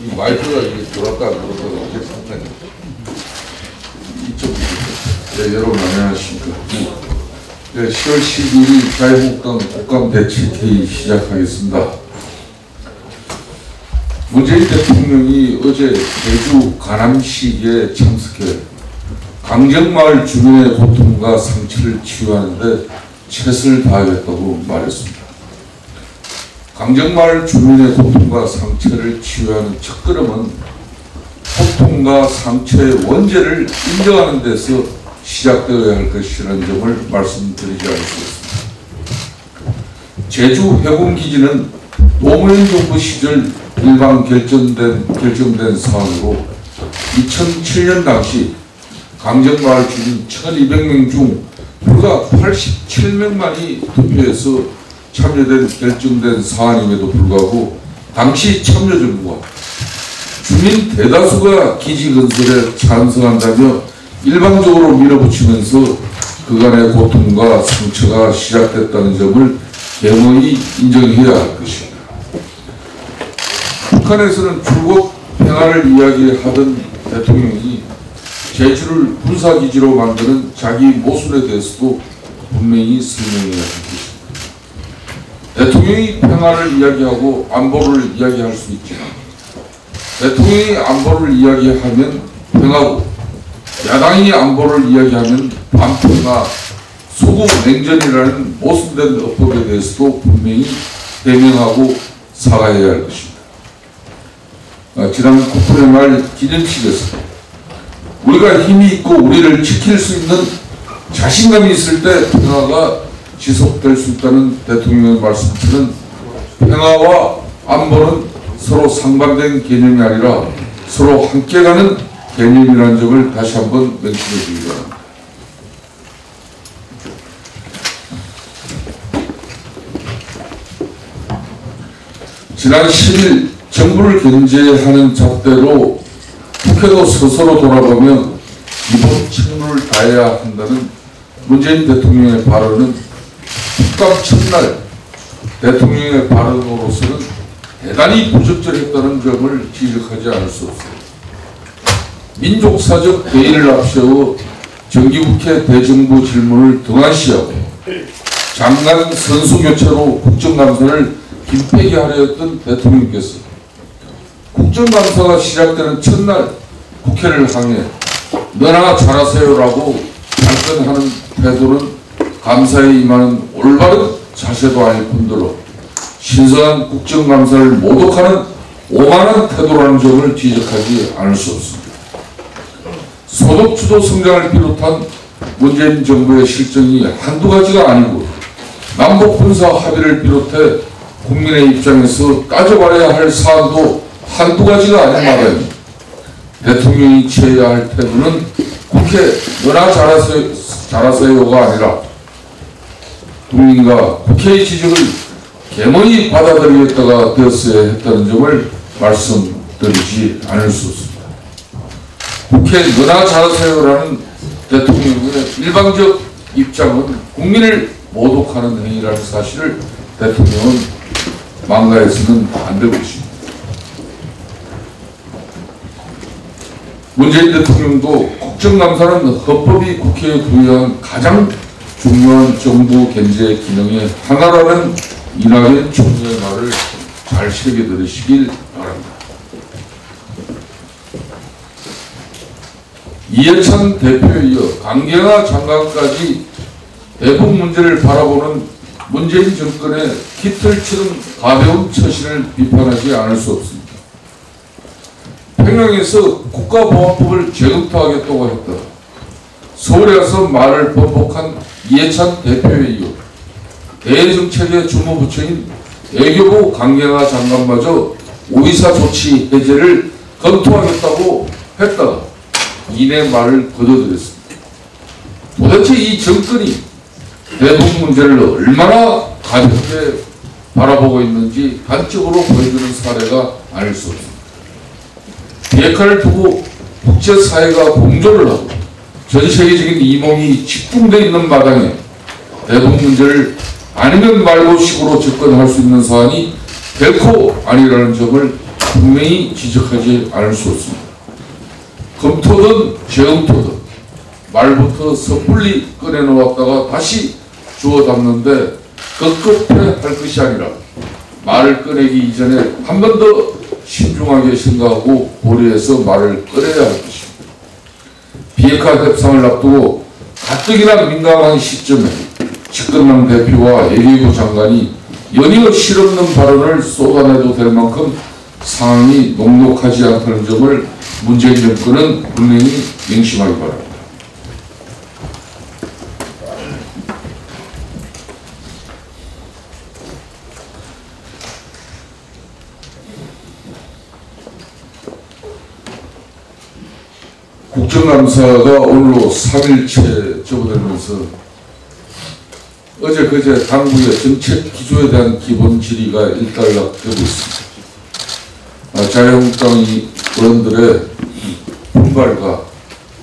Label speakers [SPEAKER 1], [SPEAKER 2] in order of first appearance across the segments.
[SPEAKER 1] 이 마이크가 이게 돌았다 안 돌았다 어떻게 상관이 이쪽 네, 여러분 안녕하십니까. 네, 10월 12일 자유한국당 국감대책회의 시작하겠습니다 어제 제주 가남시에 참석해 강정마을 주민의 고통과 상처를 치유하는데 최선을 다하겠다고 말했습니다. 강정마을 주민의 고통과 상처를 치유하는 첫걸음은 고통과 상처의 원죄를 인정하는 데서 시작되어야 할 것이라는 점을 말씀드리지 없습니다. 제주 해군기지는 노무현 정부 시절 일방 결정된, 결정된 사안으로 2007년 당시 강정마을 주민 1200명 중 불과 87명만이 투표해서 참여된 결정된 사안임에도 불구하고 당시 참여 정부와 주민 대다수가 기지 건설에 찬성한다며 일방적으로 밀어붙이면서 그간의 고통과 상처가 시작됐다는 점을 겸허히 인정해야 할 것입니다. 북한에서는 출국 평화를 이야기하던 대통령이 제주를 군사기지로 만드는 자기 모순에 대해서도 분명히 설명해야 할 것입니다. 대통령이 평화를 이야기하고 안보를 이야기할 수 있지만 대통령이 안보를 이야기하면 평화고 야당이 안보를 이야기하면 반평화 소국 냉전이라는 모순된 어법에 대해서도 분명히 대명하고 사과해야 할 것입니다. 아, 지난 9분의 말 기념식에서 우리가 힘이 있고 우리를 지킬 수 있는 자신감이 있을 때 평화가 지속될 수 있다는 대통령의 말씀처럼 평화와 안보는 서로 상반된 개념이 아니라 서로 함께 가는 개념이라는 점을 다시 한번 명심해 주기 바랍니다. 지난 10일 정부를 견제하는 잣대로 국회도 스스로 돌아보며 이번 책무를 다해야 한다는 문재인 대통령의 발언은 국감 첫날 대통령의 발언으로서는 대단히 부적절했다는 점을 지적하지 않을 수 없습니다. 민족사적 대의를 앞세워 정기국회 대정부 질문을 등한시하고 장관 선수교체로 국정감사를 김폐기 하려 했던 대통령께서 국정감사가 시작되는 첫날 국회를 향해 너나 잘하세요라고 발끈하는 태도는 감사에 임하는 올바른 자세도 아닐 뿐더러 신선한 국정감사를 모독하는 오만한 태도라는 점을 지적하지 않을 수 없습니다. 소득주도 성장을 비롯한 문재인 정부의 실정이 한두 가지가 아니고 남북 군사 합의를 비롯해 국민의 입장에서 따져봐야 할 사안도 한두 가지가 아닌 마당에 대통령이 취해야 할 태도는 국회 너나 잘하세요, 잘하세요가 아니라 국민과 국회의 지적을 개머이 받아들이겠다가 되었어야 했다는 점을 말씀드리지 않을 수 없습니다. 국회 너나 잘하세요라는 대통령의 일방적 입장은 국민을 모독하는 행위라는 사실을 대통령은 망가해서는 안 되고 있습니다. 문재인 대통령도 국정감사는 헌법이 국회에 부여한 가장 중요한 정부 견제 기능의 하나라는 이낙연 총리의 말을 잘 새겨 들으시길 바랍니다. 이해찬 대표에 이어 강경화 장관까지 대북 문제를 바라보는 문재인 정권의 깃털처럼 가벼운 처신을 비판하지 않을 수 없습니다. 평양에서 국가보안법을 재검토하겠다고 했다. 서울에 가서 말을 번복한 이해찬 대표에 이어 대정책의 주무부처인 외교부 강경화 장관마저 오이사 조치 해제를 검토하겠다고 했다가 이내 말을 거둬들였습니다. 도대체 이 정권이 대북 문제를 얼마나 가볍게 바라보고 있는지 단적으로 보여주는 사례가 아닐 수 없습니다. 비핵화를 두고 국제사회가 공조를 하고 전 세계적인 이몽이 집중되어 있는 마당에 대북 문제를 아니면 말고 식으로 접근할 수 있는 사안이 결코 아니라는 점을 분명히 지적하지 않을 수 없습니다. 검토든 재검토든 말부터 섣불리 꺼내놓았다가 다시 주워 담는데 급급해 할 것이 아니라 말을 꺼내기 이전에 한 번 더 신중하게 생각하고 고려해서 말을 꺼내야 할 것입니다. 비핵화 협상을 앞두고 가뜩이나 민감한 시점에 집권당 대표와 예비부 장관이 연이어 실없는 발언을 쏟아내도 될 만큼 상황이 녹록하지 않다는 점을 문재인 정권은 분명히 명심하기 바랍니다. 국정감사가 오늘로 3일째 접어들면서 어제 그제 당국의 정책 기조에 대한 기본 질의가 일단락되고 있습니다. 아, 자유한국당 의원들의 분발과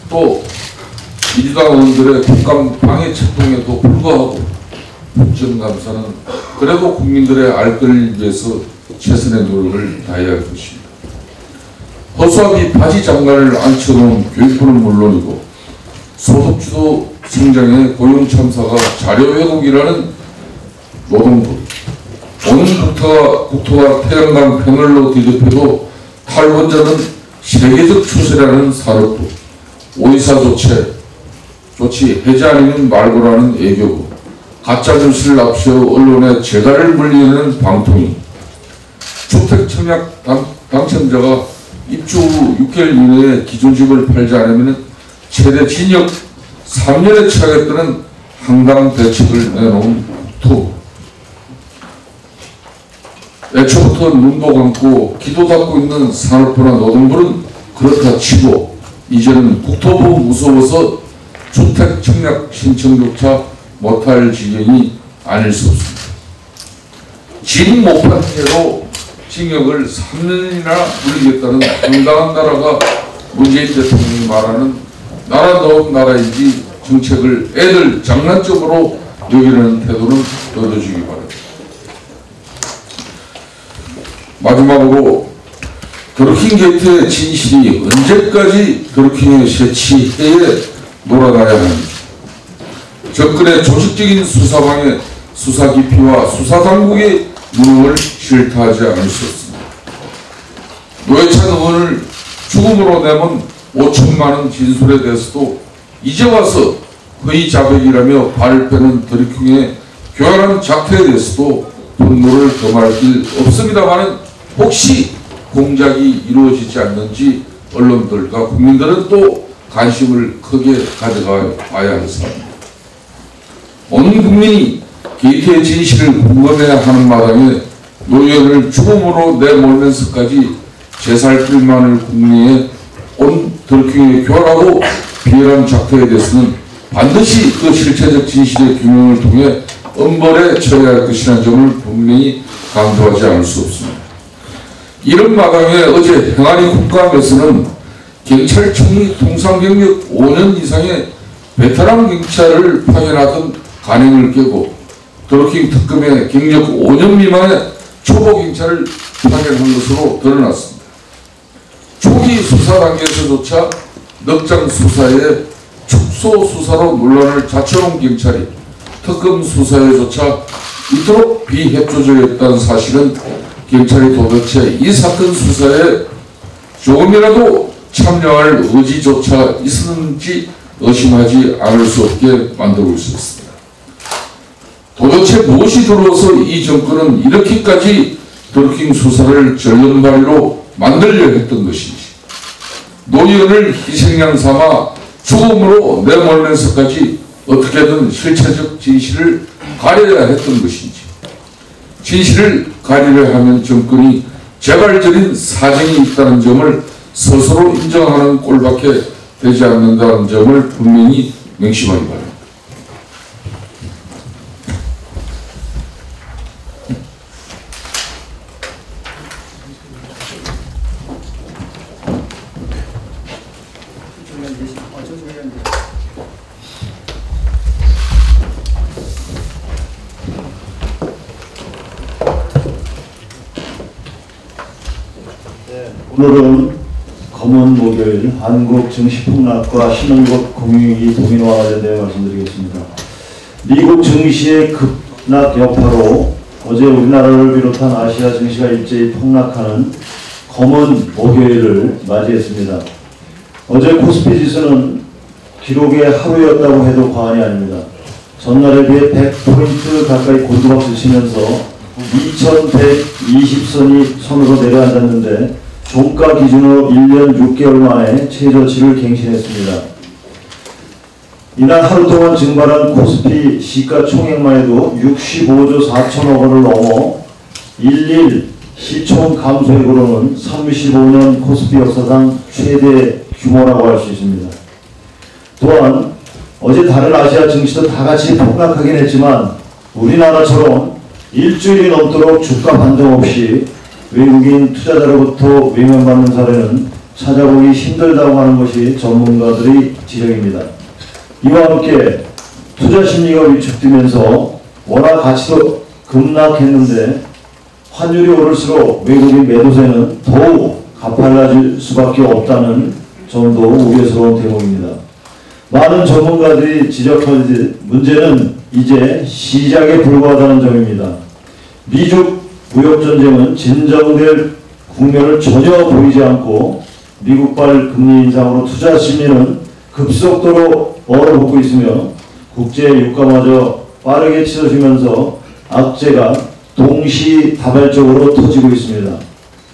[SPEAKER 1] 또 민주당 의원들의 국감 방해 책동에도 불구하고 국정감사는 그래도 국민들의 알 권리를 위해서 최선의 노력을 다해야 할 것입니다. 허수아비 바지 장관을 앉혀놓은 교육부는 물론이고 소득주도 성장의 고용 참사가 자료 왜곡이라는 노동부. 오는 국토가, 국토가 태양광 패널로 뒤덮여도 탈원전은 세계적 추세라는 산업부 오이사 조치 해제 아니면 말고라는 애교부 가짜 뉴스를 앞세워 언론에 재갈을 물리는 방통위. 주택 청약 당, 당첨자가 입주 후 6개월 이내에 기존 집을 팔지 않으면 최대 징역 3년에 처하겠다는 한강 대책을 내놓은 투. 애초부터 눈도 감고 귀도 닫고 있는 산업부나 노동부는 그렇다 치고 이제는 국토부 무서워서 주택 청약 신청조차 못할 지경이 아닐 수 없습니다. 집 못판 해로 징역을 3년이나 물리겠다는 황당한 나라가 문재인 대통령이 말하는 나라다운 나라인지 정책을 애들 장난적으로 여기는 태도는 떨어지기 바랍니다. 마지막으로 드루킹 게이트의 진실이 언제까지 드루킹의 새치해에 놀아나야 하는지 정권의 조직적인 수사방해 수사 깊이와 수사 당국의 무능을 싫다하지 않을 수 없습니다. 노회찬 의원을 죽음으로 내몬 5천만 원 진술에 대해서도 이제 와서 허위 자백이라며 발표는 드루킹의 교활한 작태에 대해서도 분노를 금할 길 없습니다만은 혹시 공작이 이루어지지 않는지 언론들과 국민들은 또 관심을 크게 가져가야 해서 온 국민이 게 이트의 진실을 궁금해야 하는 마당에 노예를 죽음으로 내몰면서까지 제살길만을 국리에 온 들킹에 교활하고 비열한 작태에 대해서는 반드시 그 실체적 진실의 규명을 통해 엄벌에 처리할 것이라는 점을 분명히 강조하지 않을 수 없습니다. 이런 마당에 어제 행안위 국감에서는 경찰청이 통상경력 5년 이상의 베테랑 경찰을 파견하던 관행을 깨고 드루킹 특검에 경력 5년 미만의 초보 경찰을 파견한 것으로 드러났습니다. 초기 수사 단계에서조차 넉장 수사에 축소 수사로 논란을 자처한 경찰이 특검 수사에조차 이토록 비협조적이었다는 사실은 경찰이 도대체 이 사건 수사에 조금이라도 참여할 의지조차 있었는지 의심하지 않을 수 없게 만들고 있었습니다. 도대체 무엇이 들어와서 이 정권은 이렇게까지 드루킹 수사를 전륜발이로 만들려 했던 것인지 노의원을 희생양 삼아 죽음으로 내몰면서까지 어떻게든 실체적 진실을 가려야 했던 것인지 진실을 가리려 하면 정권이 재발적인 사정이 있다는 점을 스스로 인정하는 꼴밖에 되지 않는다는 점을 분명히 명심하기 바랍니다.
[SPEAKER 2] 오늘은 검은 목요일 한국 증시 폭락과 신흥국 공유기 도민화 관련되어 말씀드리겠습니다. 미국 증시의 급락 여파로 어제 우리나라를 비롯한 아시아 증시가 일제히 폭락하는 검은 목요일을 맞이했습니다. 어제 코스피 지수는 기록의 하루였다고 해도 과언이 아닙니다. 전날에 비해 100포인트 가까이 곤두박질 치면서 2120선이 선으로 내려앉았는데 종가 기준으로 1년 6개월 만에 최저치를 갱신했습니다. 이날 하루 동안 증발한 코스피 시가 총액만 해도 65조 4천억 원을 넘어 11 시총 감소액으로는 35년 코스피 역사상 최대 규모라고 할 수 있습니다. 또한 어제 다른 아시아 증시도 다 같이 폭락하긴 했지만 우리나라처럼 일주일이 넘도록 주가 반등 없이 외국인 투자자로부터 외면받는 사례는 찾아보기 힘들다고 하는 것이 전문가들의 지적입니다. 이와 함께 투자 심리가 위축되면서 원화 가치도 급락했는데 환율이 오를수록 외국인 매도세는 더욱 가팔라질 수밖에 없다는 점도 우려스러운 대목입니다. 많은 전문가들이 지적하듯 문제는 이제 시작에 불과하다는 점입니다. 미중 무역전쟁은 진정될 국면을 전혀 보이지 않고 미국발 금리 인상으로 투자 심리는 급속도로 얼어붙고 있으며 국제 유가마저 빠르게 치러지면서 악재가 동시다발적으로 터지고 있습니다.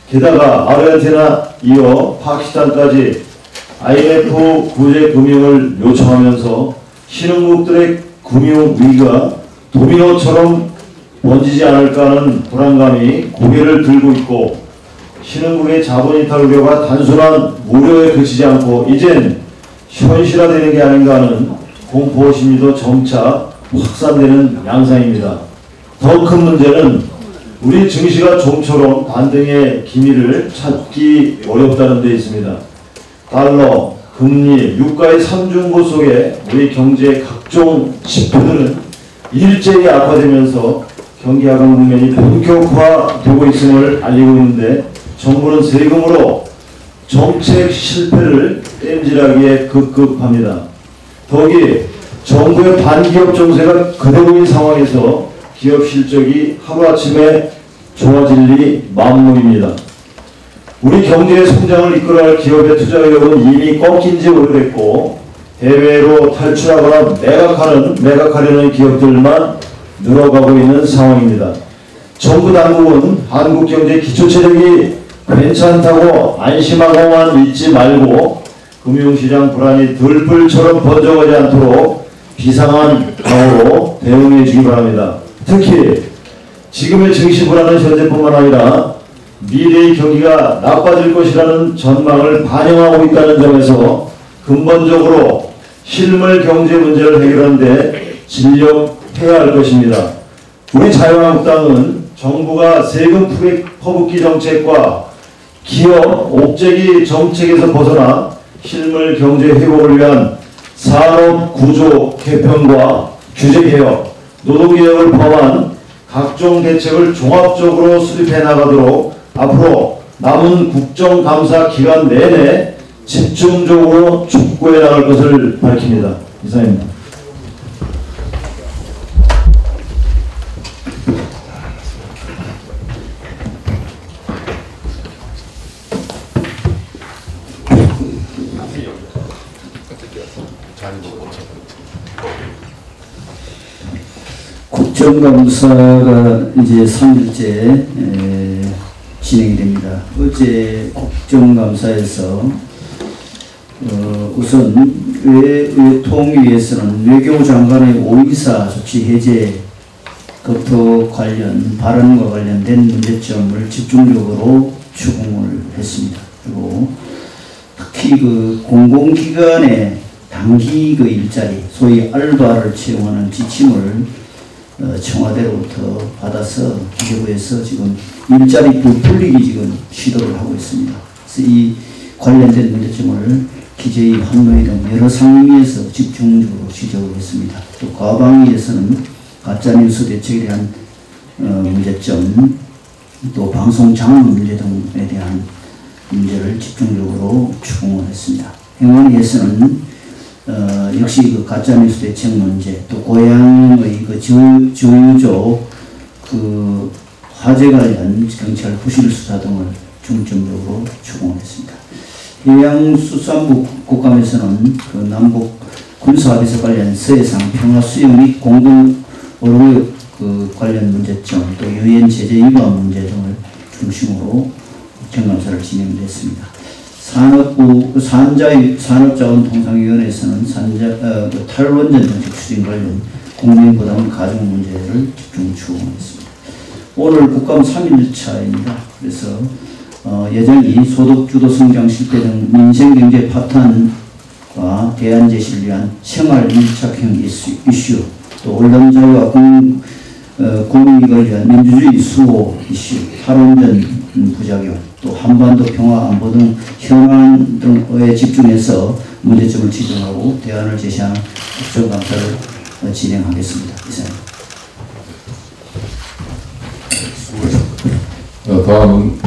[SPEAKER 2] 게다가 아르헨티나 이어 파키스탄까지 IMF 구제 금융을 요청하면서 신흥국들의 금융 위기가 도미노처럼 번지지 않을까 하는 불안감이 고개를 들고 있고 신흥국의 자본이탈 우려가 단순한 우려에 그치지 않고 이젠 현실화되는 게 아닌가 하는 공포 심리도 점차 확산되는 양상입니다. 더 큰 문제는 우리 증시가 좀처럼 반등의 기미를 찾기 어렵다는 데 있습니다. 달러, 금리, 유가의 삼중고 속에 우리 경제의 각종 지표들은 일제히 악화되면서 경기 하강 국면이 본격화되고 있음을 알리고 있는데 정부는 세금으로 정책 실패를 땜질하기에 급급합니다. 더욱이 정부의 반기업 정세가 그대로 인 상황에서 기업 실적이 하루아침에 좋아질 리 만무입니다. 우리 경제의 성장을 이끌어갈 기업의 투자 의욕은 이미 꺾인 지 오래됐고 해외로 탈출하거나 매각하는 매각하려는 기업들만 늘어가고 있는 상황입니다. 정부 당국은 한국 경제 기초 체력이 괜찮다고 안심하고만 있지 말고 금융시장 불안이 들불처럼 번져가지 않도록 비상한 방으로 대응해 주기 바랍니다. 특히 지금의 증시 불안은 현재뿐만 아니라 미래의 경기가 나빠질 것이라는 전망을 반영하고 있다는 점에서 근본적으로 실물 경제 문제를 해결하는데 진력 해야 할 것입니다. 우리 자유한국당은 정부가 세금 퍼붓기 정책과 기업 옥죄기 정책에서 벗어나 실물 경제 회복을 위한 산업 구조 개편과 규제 개혁, 노동 개혁을 포함한 각종 대책을 종합적으로 수립해 나가도록 앞으로 남은 국정감사 기간 내내 집중적으로 촉구해 나갈 것을 밝힙니다. 이상입니다.
[SPEAKER 3] 국정감사가 이제 3일째 진행이 됩니다. 어제 국정감사에서 어, 우선 외, 외통위에서는 외교장관의 오이사 조치 해제부터 관련 발언과 관련된 문제점을 집중적으로 추궁을 했습니다. 그리고 특히 그 공공기관의 단기 그 일자리, 소위 알바를 채용하는 지침을 어, 청와대로부터 받아서 기재부에서 지금 일자리 부풀리기 지금 시도를 하고 있습니다. 그래서 이 관련된 문제점을 기재위 환노위 등 여러 상임위에서 집중적으로 지적을 했습니다. 또 과방위에서는 가짜뉴스 대책에 대한 어, 문제점, 또 방송 장악 문제 등에 대한 문제를 집중적으로 추궁을 했습니다. 행안위에서는 어, 역시 그 가짜뉴스 대책 문제, 또 고향의 그 주, 주유조 그 화재 관련 경찰 부실 수사 등을 중점적으로 추궁했습니다. 해양수산부 국감에서는 그 남북 군사합의서 관련 서해상 평화 수용 및 공동 어로 그 관련 문제점, 또 유엔 제재 위반 문제 등을 중심으로 경감사를 진행했습니다. 산업부 산자유 산업자원통상위원회에서는 산자 어, 그 탈원전 정책 추진 관련 국민 부담 가중 문제를 집중 추궁했습니다. 오늘 국감 3일차입니다. 그래서 어, 여전히 소득 주도 성장 실패 등 민생 경제 파탄과 대안 제시를 위한 생활 밀착형 이슈, 이슈 또 언론 자유와 국, 어, 국익을 위한 민주주의 수호 이슈, 탈원전 부작용, 또 한반도 평화 안보 등 현안 등에 집중해서 문제점을 지정하고 대안을 제시하는 국정 감사를 어, 진행하겠습니다. 이상입니다.
[SPEAKER 1] 수고하셨습니다. 어, 다음은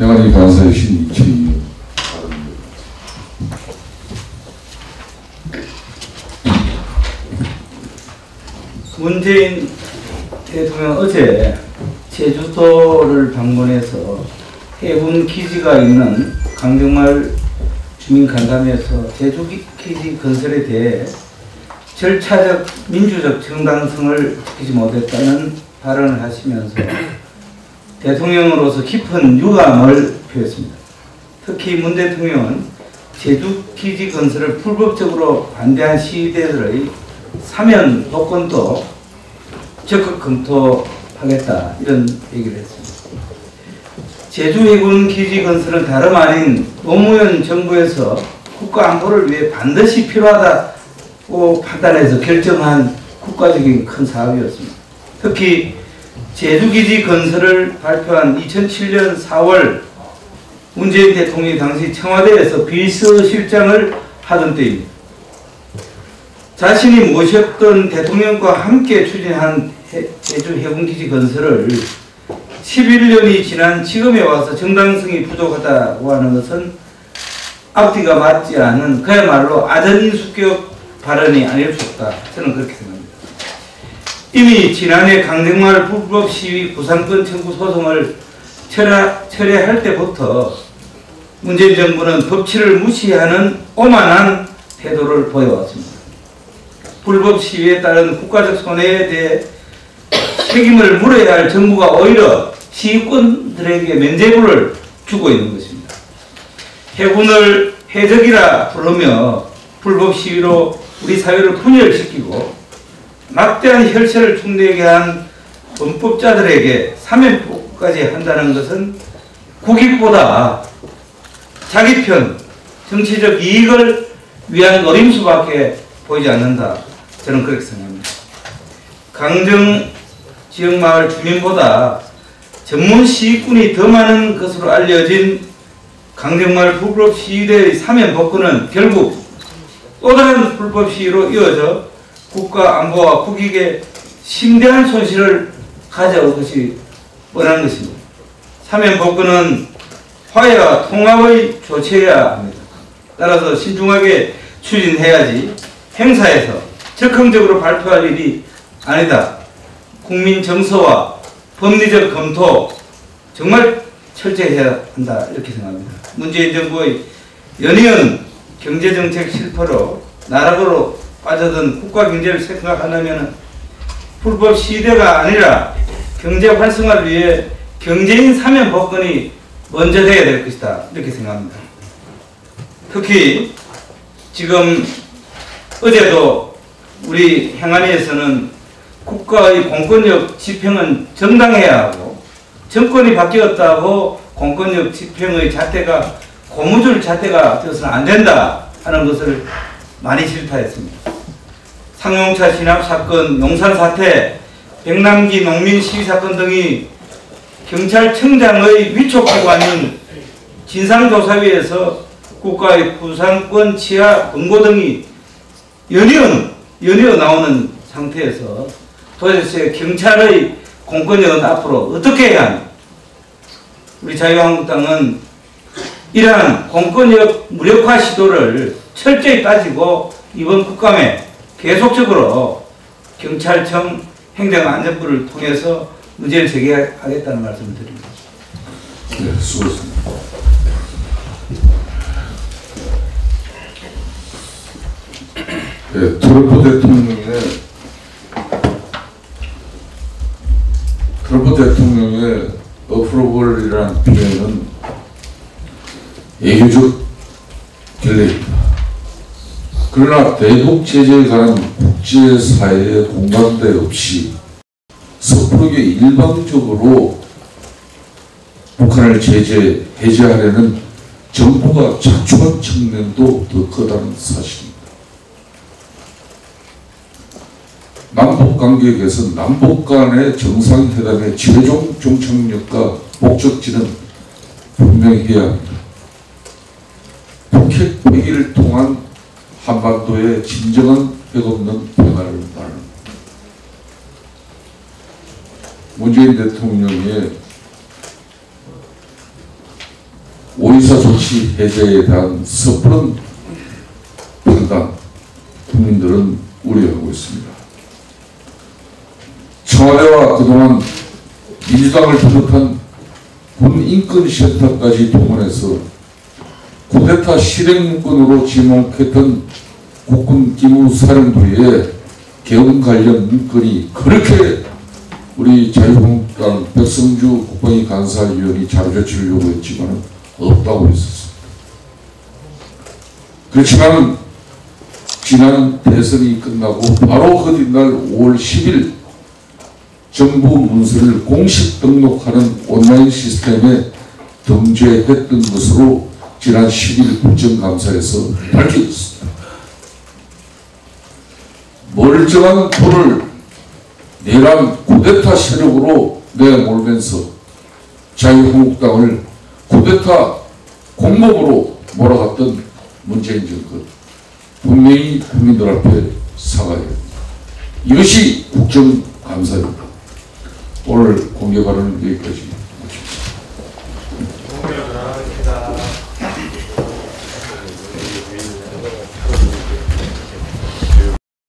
[SPEAKER 1] 영안위 간사의 발언입니다.
[SPEAKER 4] 문재인 대통령 어제 제주도를 방문해서 해군 기지가 있는 강정마을 주민 간담회에서 제주 기- 기지 건설에 대해 절차적 민주적 정당성을 지키지 못했다는 발언을 하시면서 대통령으로서 깊은 유감을 표했습니다. 특히 문 대통령은 제주 기지 건설을 불법적으로 반대한 시위대들의 사면 복권도 적극 검토하겠다 이런 얘기를 했습니다. 제주 해군 기지 건설은 다름 아닌 노무현 정부에서 국가 안보를 위해 반드시 필요하다고 판단해서 결정한 국가적인 큰 사업이었습니다. 특히 제주 기지 건설을 발표한 2007년 4월 문재인 대통령이 당시 청와대에서 비서실장을 하던 때입니다. 자신이 모셨던 대통령과 함께 추진한 해- 제주 해군기지 건설을 11년이 지난 지금에 와서 정당성이 부족하다고 하는 것은 앞뒤가 맞지 않은 그야말로 아전인수격 발언이 아닐 수 없다. 저는 그렇게 생각합니다. 이미 지난해 강정마을 불법 시위 구상권 청구 소송을 철회, 철회할 때부터 문재인 정부는 법치를 무시하는 오만한 태도를 보여왔습니다. 불법 시위에 따른 국가적 손해에 대해 책임을 물어야 할 정부가 오히려 시위권들에게 면죄부를 주고 있는 것입니다. 해군을 해적이라 부르며 불법 시위로 우리 사회를 분열시키고 막대한 혈세를 축내게 한 범법자들에게 사면포까지 한다는 것은 국익보다 자기 편 정치적 이익을 위한 노림수밖에 보이지 않는다. 저는 그렇게 생각합니다. 강정 지역 마을 주민보다 전문 시위꾼이 더 많은 것으로 알려진 강정마을 불법 시위대의 사면 복권은 결국 또 다른 불법 시위로 이어져 국가 안보와 국익에 심대한 손실을 가져올 것이 뻔한 것입니다. 사면 복권은 화해와 통합의 조치해야 합니다. 따라서 신중하게 추진해야지 행사에서 적극적으로 발표할 일이 아니다. 국민 정서와 법리적 검토 정말 철저해야 한다 이렇게 생각합니다. 문재인 정부의 연이은 경제정책 실패로 나락으로 빠져든 국가 경제를 생각한다면 불법 시대가 아니라 경제 활성화를 위해 경제인 사면 복권이 먼저 돼야 될 것이다 이렇게 생각합니다. 특히 지금 어제도 우리 행안위에서는 국가의 공권력 집행은 정당해야 하고 정권이 바뀌었다고 공권력 집행의 잣대가 고무줄 잣대가 되어서는 안 된다 하는 것을 많이 질타했습니다. 상용차 진압 사건, 용산 사태, 백남기 농민 시위 사건 등이 경찰청장의 위촉기관인 진상조사위에서 국가의 구상권 치하 권고 등이 연이어 나오는 상태에서 도대체 경찰의 공권력은 앞으로 어떻게 해야 하냐? 우리 자유한국당은 이러한 공권력 무력화 시도를 철저히 따지고 이번 국감에 계속적으로 경찰청 행정안전부를 통해서 문제를 제기하겠다는 말씀을 드립니다.
[SPEAKER 1] 네, 수고했습니다. 네, 트럼프 대통령의 트럼프 대통령의 어프로벌이라는 표현은 애교적 결례입니다. 그러나 대북 제재에 관한 국제사회의 공감대 없이 섣부르게 일방적으로 북한을 제재 해제하려는 정부가 자초한 측면도 더 크다는 사실입니다. 남북 관계 개선, 남북 간의 정상회담의 최종 종착역과 목적지는 분명히 해야 합니다. 북핵 회기를 통한 한반도의 진정한 핵없는 변화를 말합니다. 문재인 대통령의 오이사 조치 해제에 대한 섣부른 판단 국민들은 우려하고 있습니다. 청와대와 그동안 민주당을 비롯한 군 인권센터까지 동원해서 쿠데타 실행 문건으로 지목했던 국군 기무사령부의 개헌 관련 문건이 그렇게 우리 자유한국당 백성주 국방위 간사위원이 자료조치를 요구했지만 없다고 했었습니다. 그렇지만 지난 대선이 끝나고 바로 그 뒷날 5월 10일 정부 문서를 공식 등록하는 온라인 시스템에 등재했던 것으로 지난 10일 국정감사에서 밝혀졌습니다. 멀쩡한 돈을 내란 쿠데타 세력으로 내몰면서 자유한국당을 쿠데타 공범으로 몰아갔던 문재인 정권 분명히 국민들 앞에 사과해야 합니다. 이것이 국정감사입니다. 오늘 공개 발언은 여기까지입니다.